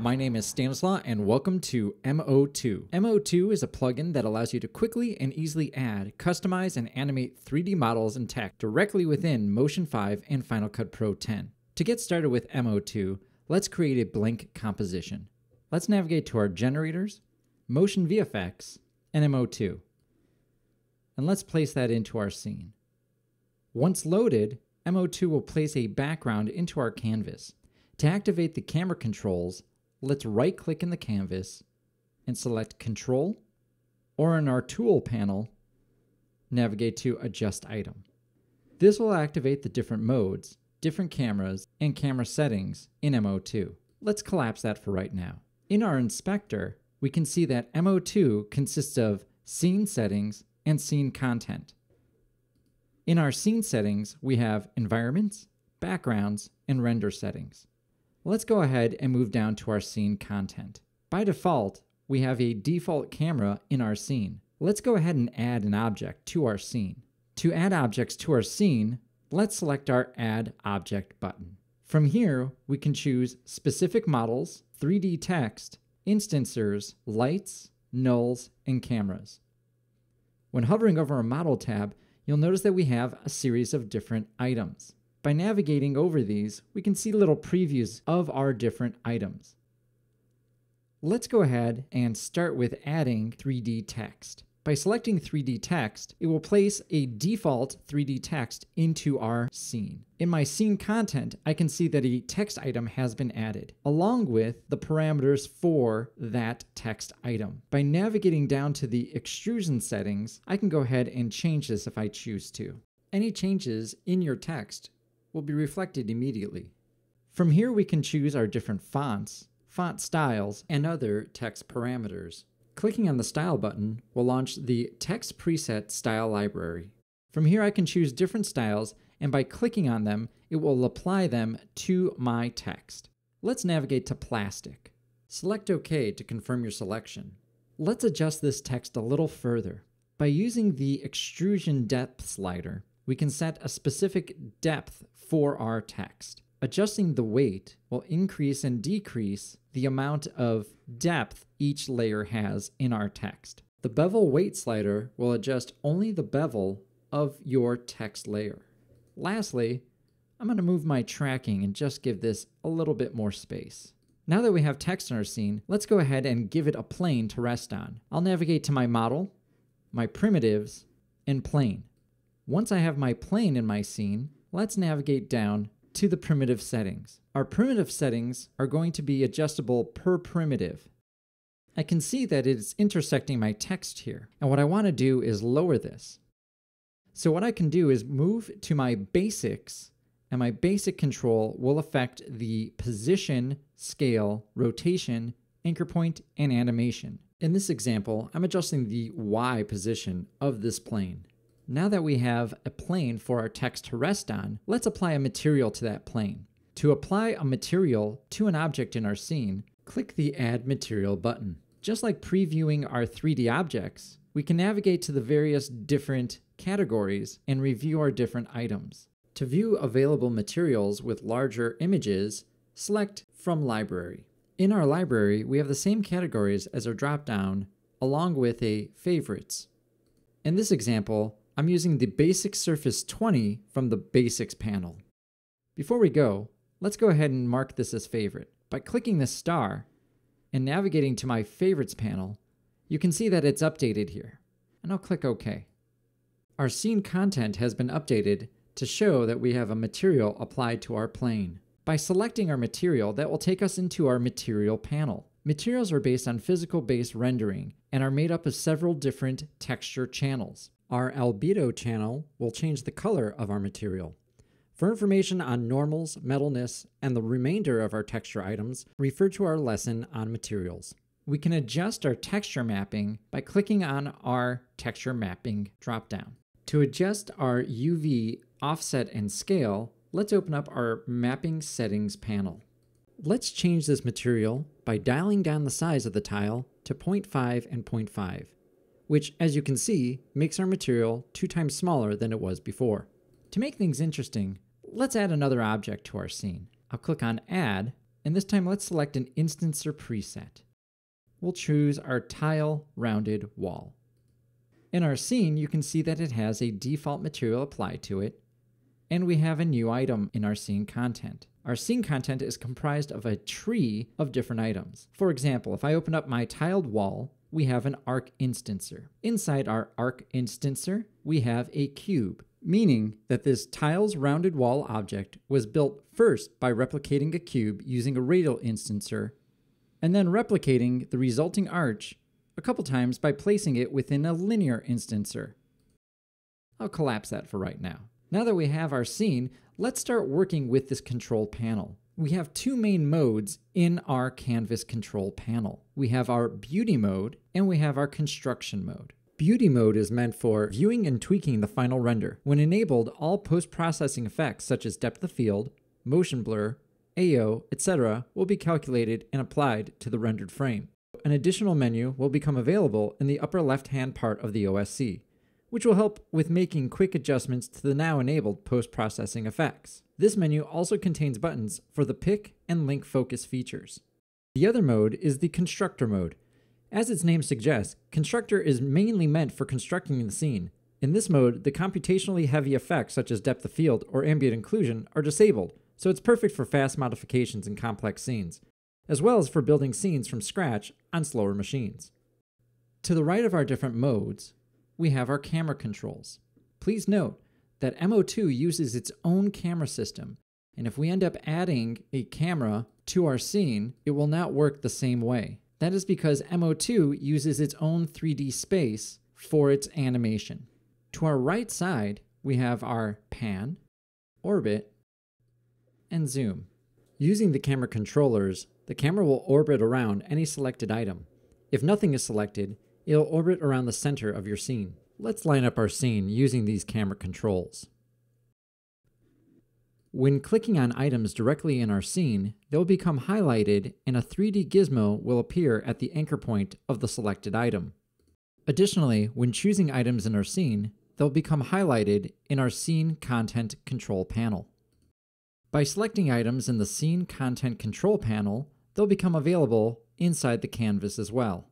My name is Stanislaw and welcome to MO2. MO2 is a plugin that allows you to quickly and easily add, customize, and animate 3D models and tech directly within Motion 5 and Final Cut Pro 10. To get started with MO2, let's create a blank composition. Let's navigate to our generators, Motion VFX, and MO2. And let's place that into our scene. Once loaded, MO2 will place a background into our canvas. To activate the camera controls, let's right click in the canvas and select Control, or in our Tool panel, navigate to Adjust Item. This will activate the different modes, different cameras, and camera settings in MO2. Let's collapse that for right now. In our inspector, we can see that MO2 consists of scene settings and scene content. In our scene settings, we have environments, backgrounds, and render settings. Let's go ahead and move down to our scene content. By default, we have a default camera in our scene. Let's go ahead and add an object to our scene. To add objects to our scene, let's select our Add Object button. From here, we can choose specific models, 3D text, instancers, lights, nulls, and cameras. When hovering over a model tab, you'll notice that we have a series of different items. By navigating over these, we can see little previews of our different items. Let's go ahead and start with adding 3D text. By selecting 3D text, it will place a default 3D text into our scene. In my scene content, I can see that a text item has been added, along with the parameters for that text item. By navigating down to the extrusion settings, I can go ahead and change this if I choose to. Any changes in your text will be reflected immediately. From here, we can choose our different fonts, font styles, and other text parameters. Clicking on the Style button will launch the Text Preset Style Library. From here, I can choose different styles, and by clicking on them, it will apply them to my text. Let's navigate to Plastic. Select OK to confirm your selection. Let's adjust this text a little further. By using the Extrusion Depth slider, we can set a specific depth for our text. Adjusting the weight will increase and decrease the amount of depth each layer has in our text. The bevel weight slider will adjust only the bevel of your text layer. Lastly, I'm going to move my tracking and just give this a little bit more space. Now that we have text in our scene, let's go ahead and give it a plane to rest on. I'll navigate to my model, my primitives, and plane. Once I have my plane in my scene, let's navigate down to the primitive settings. Our primitive settings are going to be adjustable per primitive. I can see that it's intersecting my text here, and what I want to do is lower this. So what I can do is move to my basics, and my basic control will affect the position, scale, rotation, anchor point, and animation. In this example, I'm adjusting the Y position of this plane. Now that we have a plane for our text to rest on, let's apply a material to that plane. To apply a material to an object in our scene, click the Add Material button. Just like previewing our 3D objects, we can navigate to the various different categories and review our different items. To view available materials with larger images, select From Library. In our library, we have the same categories as our dropdown, along with a Favorites. In this example, I'm using the Basic Surface 20 from the Basics panel. Before we go, let's go ahead and mark this as favorite. By clicking the star and navigating to my Favorites panel, you can see that it's updated here. And I'll click OK. Our scene content has been updated to show that we have a material applied to our plane. By selecting our material, that will take us into our material panel. Materials are based on physical base rendering and are made up of several different texture channels. Our albedo channel will change the color of our material. For information on normals, metalness, and the remainder of our texture items, refer to our lesson on materials. We can adjust our texture mapping by clicking on our texture mapping dropdown. To adjust our UV offset and scale, let's open up our mapping settings panel. Let's change this material by dialing down the size of the tile to 0.5 and 0.5 which, as you can see, makes our material two times smaller than it was before. To make things interesting, let's add another object to our scene. I'll click on Add, and this time let's select an instancer preset. We'll choose our tile rounded wall. In our scene, you can see that it has a default material applied to it, and we have a new item in our scene content. Our scene content is comprised of a tree of different items. For example, if I open up my tiled wall, we have an arc instancer. Inside our arc instancer, we have a cube, meaning that this tiles rounded wall object was built first by replicating a cube using a radial instancer, and then replicating the resulting arch a couple times by placing it within a linear instancer. I'll collapse that for right now. Now that we have our scene, let's start working with this control panel. We have two main modes in our canvas control panel. We have our beauty mode and we have our construction mode. Beauty mode is meant for viewing and tweaking the final render. When enabled, all post-processing effects such as depth of field, motion blur, AO, etc. will be calculated and applied to the rendered frame. An additional menu will become available in the upper left-hand part of the OSC which will help with making quick adjustments to the now enabled post-processing effects. This menu also contains buttons for the pick and link focus features. The other mode is the constructor mode. As its name suggests, constructor is mainly meant for constructing the scene. In this mode, the computationally heavy effects such as depth of field or ambient occlusion are disabled, so it's perfect for fast modifications in complex scenes, as well as for building scenes from scratch on slower machines. To the right of our different modes, we have our camera controls. Please note that MO2 uses its own camera system, and if we end up adding a camera to our scene, it will not work the same way. That is because MO2 uses its own 3D space for its animation. To our right side, we have our pan, orbit, and zoom. Using the camera controllers, the camera will orbit around any selected item. If nothing is selected, It'll orbit around the center of your scene. Let's line up our scene using these camera controls. When clicking on items directly in our scene, they'll become highlighted and a 3D gizmo will appear at the anchor point of the selected item. Additionally, when choosing items in our scene, they'll become highlighted in our Scene Content Control panel. By selecting items in the Scene Content Control panel, they'll become available inside the canvas as well.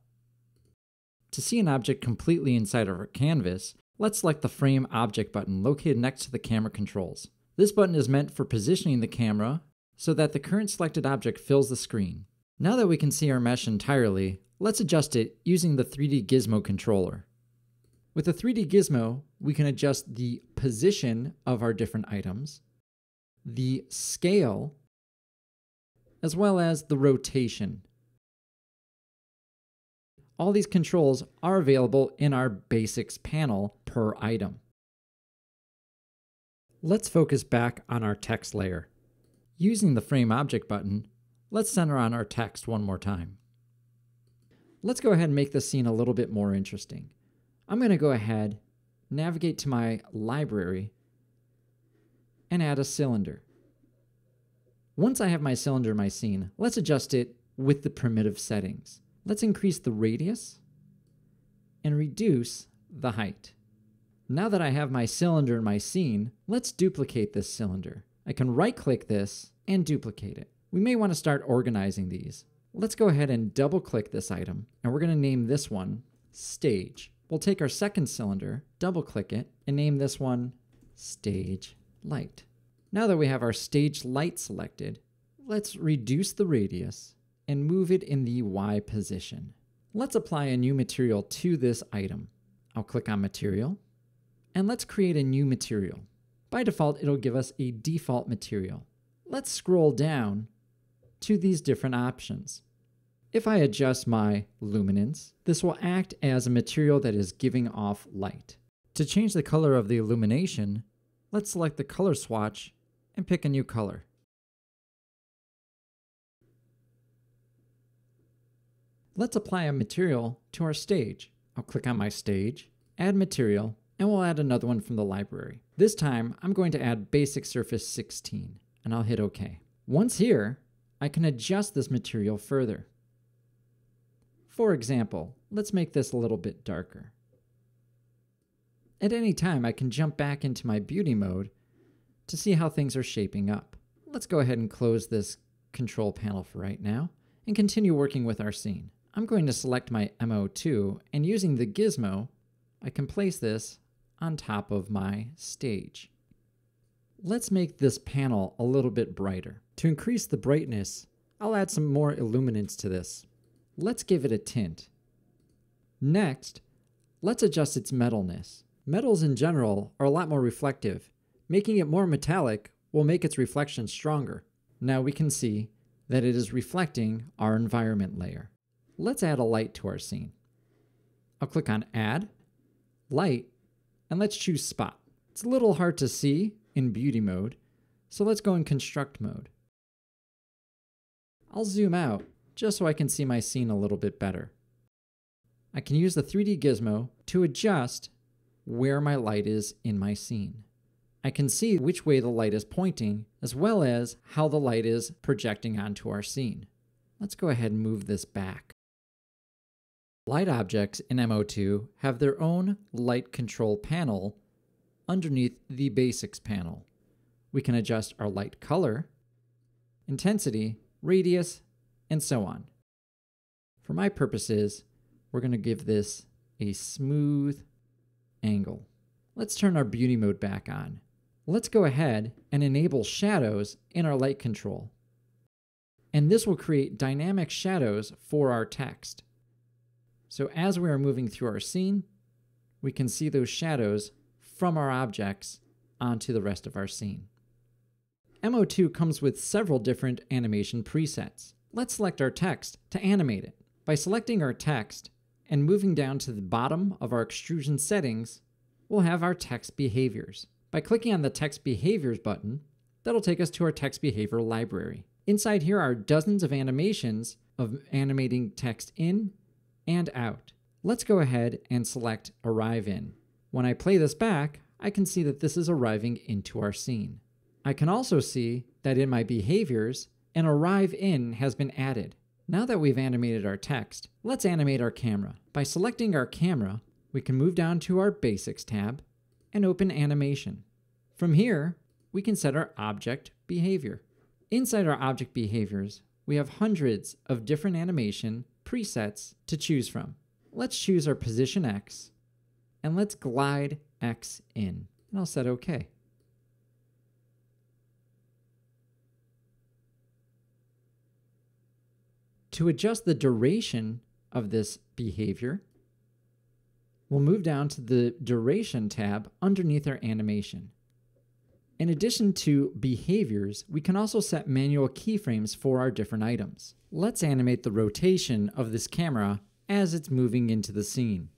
To see an object completely inside of our canvas, let's select the Frame Object button located next to the camera controls. This button is meant for positioning the camera so that the current selected object fills the screen. Now that we can see our mesh entirely, let's adjust it using the 3D Gizmo controller. With the 3D Gizmo, we can adjust the position of our different items, the scale, as well as the rotation all these controls are available in our basics panel per item. Let's focus back on our text layer. Using the frame object button, let's center on our text one more time. Let's go ahead and make this scene a little bit more interesting. I'm going to go ahead, navigate to my library, and add a cylinder. Once I have my cylinder in my scene, let's adjust it with the primitive settings. Let's increase the radius and reduce the height. Now that I have my cylinder in my scene, let's duplicate this cylinder. I can right click this and duplicate it. We may want to start organizing these. Let's go ahead and double click this item and we're going to name this one stage. We'll take our second cylinder, double click it, and name this one stage light. Now that we have our stage light selected, let's reduce the radius and move it in the Y position. Let's apply a new material to this item. I'll click on Material, and let's create a new material. By default, it'll give us a default material. Let's scroll down to these different options. If I adjust my luminance, this will act as a material that is giving off light. To change the color of the illumination, let's select the color swatch and pick a new color. Let's apply a material to our stage. I'll click on my stage, add material, and we'll add another one from the library. This time, I'm going to add basic surface 16, and I'll hit OK. Once here, I can adjust this material further. For example, let's make this a little bit darker. At any time, I can jump back into my beauty mode to see how things are shaping up. Let's go ahead and close this control panel for right now and continue working with our scene. I'm going to select my MO2 and using the gizmo, I can place this on top of my stage. Let's make this panel a little bit brighter. To increase the brightness, I'll add some more illuminance to this. Let's give it a tint. Next, let's adjust its metalness. Metals in general are a lot more reflective. Making it more metallic will make its reflection stronger. Now we can see that it is reflecting our environment layer. Let's add a light to our scene. I'll click on Add, Light, and let's choose Spot. It's a little hard to see in Beauty mode, so let's go in Construct mode. I'll zoom out just so I can see my scene a little bit better. I can use the 3D gizmo to adjust where my light is in my scene. I can see which way the light is pointing, as well as how the light is projecting onto our scene. Let's go ahead and move this back. Light objects in MO2 have their own light control panel underneath the Basics panel. We can adjust our light color, intensity, radius, and so on. For my purposes, we're going to give this a smooth angle. Let's turn our beauty mode back on. Let's go ahead and enable shadows in our light control. And this will create dynamic shadows for our text. So as we are moving through our scene, we can see those shadows from our objects onto the rest of our scene. MO2 comes with several different animation presets. Let's select our text to animate it. By selecting our text and moving down to the bottom of our extrusion settings, we'll have our text behaviors. By clicking on the text behaviors button, that'll take us to our text behavior library. Inside here are dozens of animations of animating text in and out. Let's go ahead and select arrive in. When I play this back, I can see that this is arriving into our scene. I can also see that in my behaviors, an arrive in has been added. Now that we've animated our text, let's animate our camera. By selecting our camera, we can move down to our Basics tab and open Animation. From here, we can set our object behavior. Inside our object behaviors, we have hundreds of different animation presets to choose from. Let's choose our position X and let's glide X in. And I'll set OK. To adjust the duration of this behavior, we'll move down to the Duration tab underneath our animation. In addition to behaviors, we can also set manual keyframes for our different items. Let's animate the rotation of this camera as it's moving into the scene.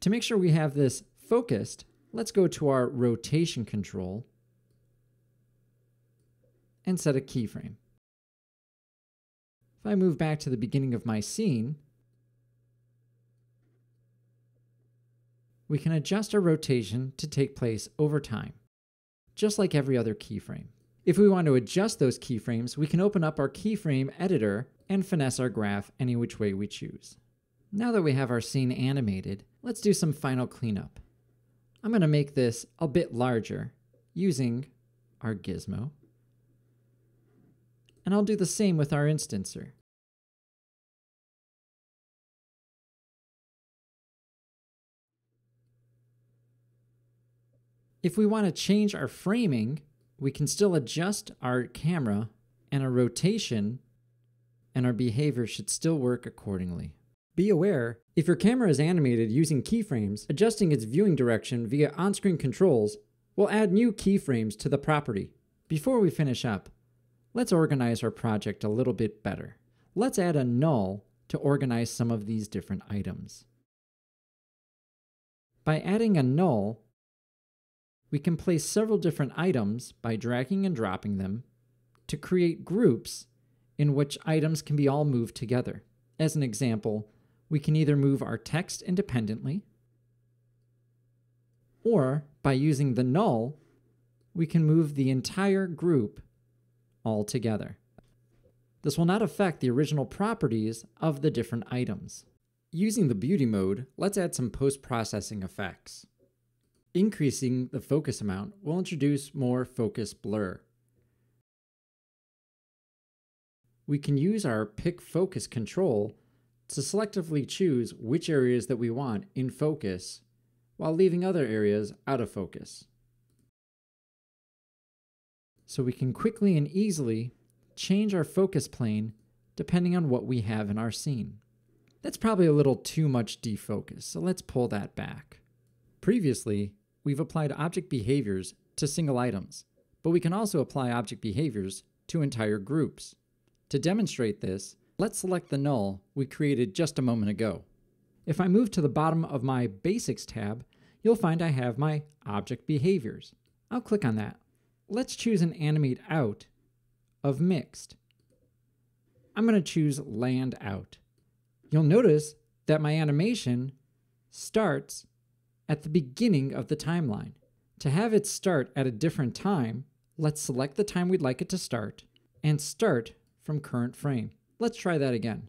To make sure we have this focused, let's go to our rotation control and set a keyframe. If I move back to the beginning of my scene, we can adjust our rotation to take place over time, just like every other keyframe. If we want to adjust those keyframes, we can open up our keyframe editor and finesse our graph any which way we choose. Now that we have our scene animated, let's do some final cleanup. I'm going to make this a bit larger using our gizmo. And I'll do the same with our instancer. If we want to change our framing, we can still adjust our camera and our rotation, and our behavior should still work accordingly. Be aware, if your camera is animated using keyframes, adjusting its viewing direction via on-screen controls will add new keyframes to the property. Before we finish up, let's organize our project a little bit better. Let's add a null to organize some of these different items. By adding a null, we can place several different items by dragging and dropping them to create groups in which items can be all moved together. As an example, we can either move our text independently, or by using the null, we can move the entire group all together. This will not affect the original properties of the different items. Using the beauty mode, let's add some post-processing effects. Increasing the focus amount will introduce more focus blur. we can use our pick focus control to selectively choose which areas that we want in focus while leaving other areas out of focus. So we can quickly and easily change our focus plane depending on what we have in our scene. That's probably a little too much defocus, so let's pull that back. Previously, we've applied object behaviors to single items, but we can also apply object behaviors to entire groups. To demonstrate this, let's select the null we created just a moment ago. If I move to the bottom of my Basics tab, you'll find I have my object behaviors. I'll click on that. Let's choose an animate out of mixed. I'm going to choose land out. You'll notice that my animation starts at the beginning of the timeline. To have it start at a different time, let's select the time we'd like it to start and start from current frame. Let's try that again.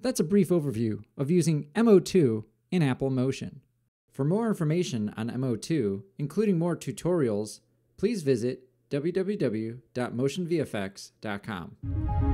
That's a brief overview of using MO2 in Apple Motion. For more information on MO2, including more tutorials, please visit www.motionvfx.com.